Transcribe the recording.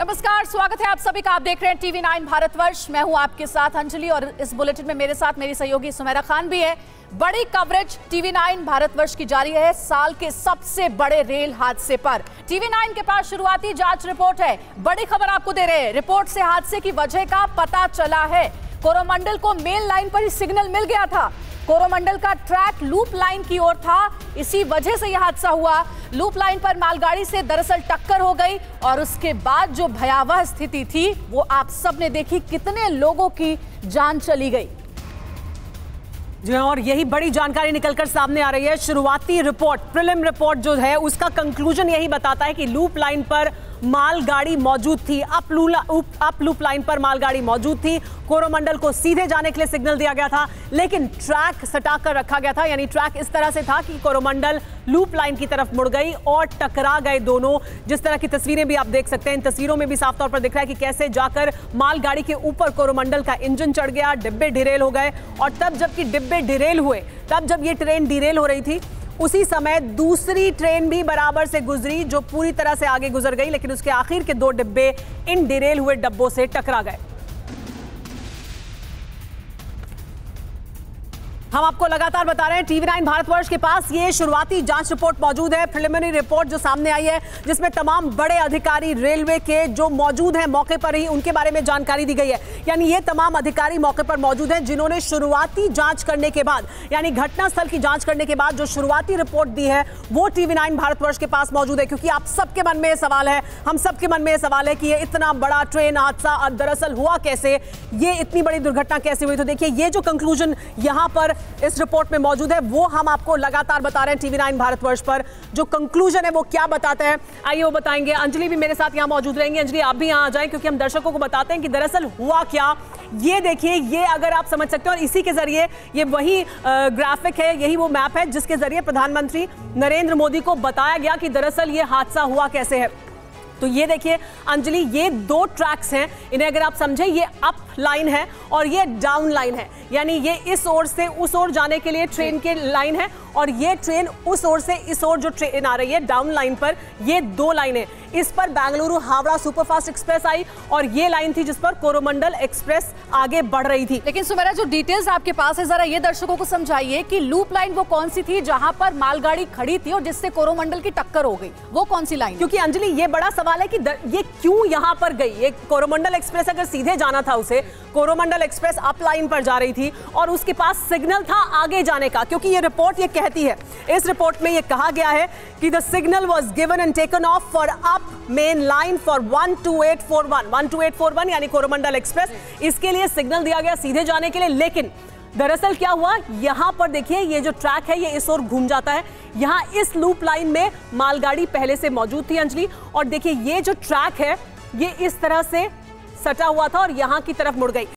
नमस्कार, स्वागत है आप सभी का। आप देख रहे हैं टीवी नाइन भारतवर्ष। मैं हूँ आपके साथ अंजलि और इस बुलेटिन में मेरे साथ मेरी सहयोगी सुमेरा खान भी है। बड़ी कवरेज टीवी नाइन भारतवर्ष की जारी है साल के सबसे बड़े रेल हादसे पर। टीवी नाइन के पास शुरुआती जाँच रिपोर्ट है। बड़ी खबर आपको दे रहे हैं। रिपोर्ट से हादसे की वजह का पता चला है। कोरोमंडल को मेन लाइन पर ही सिग्नल मिल गया था। कोरोमंडल का ट्रैक लूप लाइन की ओर था। इसी वजह से यह हादसा हुआ। लूप लाइन पर मालगाड़ी से दरअसल टक्कर हो गई और उसके बाद जो भयावह स्थिति थी, वो आप सबने देखी। कितने लोगों की जान चली गई। जी हाँ और यही बड़ी जानकारी निकलकर सामने आ रही है। शुरुआती रिपोर्ट, प्रिलिम रिपोर्ट जो है, उसका कंक्लूजन यही बताता है कि लूप लाइन पर मालगाड़ी मौजूद थी। अप लूप लाइन पर मालगाड़ी मौजूद थी। कोरोमंडल को सीधे जाने के लिए सिग्नल दिया गया था, लेकिन ट्रैक सटा कर रखा गया था। यानी ट्रैक इस तरह से था कि कोरोमंडल लूप लाइन की तरफ़ मुड़ गई और टकरा गए दोनों। जिस तरह की तस्वीरें भी आप देख सकते हैं, इन तस्वीरों में भी साफ़ तौर पर दिख रहा है कि कैसे जाकर मालगाड़ी के ऊपर कोरोमंडल का इंजन चढ़ गया, डिब्बे डिरेल हो गए। और तब जबकि डिब्बे डिरेल हुए, तब जब ये ट्रेन डिरेल हो रही थी उसी समय दूसरी ट्रेन भी बराबर से गुजरी, जो पूरी तरह से आगे गुजर गई, लेकिन उसके आखिर के दो डिब्बे इन डिरेल हुए डब्बों से टकरा गए। हम आपको लगातार बता रहे हैं, टीवी नाइन भारतवर्ष के पास ये शुरुआती जाँच रिपोर्ट मौजूद है प्रिलिमिनरी रिपोर्ट जो सामने आई है, जिसमें तमाम बड़े अधिकारी रेलवे के जो मौजूद हैं मौके पर ही उनके बारे में जानकारी दी गई है। यानी ये तमाम अधिकारी मौके पर मौजूद हैं, जिन्होंने शुरुआती जाँच करने के बाद, यानी घटनास्थल की जाँच करने के बाद जो शुरुआती रिपोर्ट दी है, वो टीवी नाइन भारतवर्ष के पास मौजूद है, क्योंकि आप सबके मन में ये सवाल है, हम सबके मन में ये सवाल है कि ये इतना बड़ा ट्रेन हादसा दरअसल हुआ कैसे, ये इतनी बड़ी दुर्घटना कैसे हुई? तो देखिए, ये जो कंक्लूजन यहाँ पर इस रिपोर्ट में मौजूद है। वो हम आपको लगातार बता रहे हैं टीवी नाइन भारतवर्ष पर। जो कंक्लूजन है, वो क्या बताते हैं? आइए वो बताएँगे। अंजलि भी मेरे साथ यहाँ मौजूद रहेंगे। अंजलि, आप भी यहाँ आ जाए, क्योंकि हम दर्शकों को बताते हैं कि दरअसल हुआ क्या। ये देखिए, ये अगर आप समझ सकते हो, और इसी के ज़रिए ये वही ग्राफिक है, यही वो मैप है, जिसके ज़रिए प्रधानमंत्री नरेंद्र मोदी को बताया गया कि दरअसल ये हादसा हुआ कैसे है। तो ये देखिए अंजलि ये दो ट्रैक्स हैं। इन्हें अगर आप समझे ये अप लाइन है और ये डाउन लाइन है। यानी ये इस ओर से उस ओर जाने के लिए ट्रेन के लाइन है और ये ट्रेन उस ओर से इस ओर जो ट्रेन आ रही है डाउन लाइन पर ये दो लाइनें इस पर बेंगलुरु हावड़ा सुपरफास्ट एक्सप्रेस आई और ये लाइन थी जिस पर कोरोमंडल एक्सप्रेस आगे बढ़ रही थी। लेकिन सुमेरा जो डिटेल्स आपके पास है जरा ये दर्शकों को समझाइए कि लूप लाइन वो कौन सी थी जहाँ पर मालगाड़ी खड़ी थी और जिससे कोरोमंडल की टक्कर हो गई। वो कौन सी लाइन क्योंकि अंजलि ये बड़ा सवाल है कि ये क्यों यहाँ पर गई? ये कोरोमंडल एक्सप्रेस अगर सीधे जाना था उसे, कोरोमंडल एक्सप्रेस अप लाइन पर जा रही थी और उसके पास सिग्नल था आगे जाने का, क्योंकि ये रिपोर्ट ये कहती है, इस रिपोर्ट में ये कहा गया है कि the signal was given and taken off for up main line for 12841 12841 यानी कोरोमंडल एक्सप्रेस, इसके लिए सिग्नल दिया गया सीधे जाने के लिए, लेकिन दरअसल क्या हुआ? यहाँ पर देखिए, ये जो ट्रैक है, ये इस ओर घूम जाता है। यहाँ इस लूप लाइन में मालगाड़ी पहले से मौजूद थी, अंजलि। और देखिए, ये जो ट्रैक है, ये इस तरह से सटा हुआ था और यहाँ की तरफ़ मुड़ गई।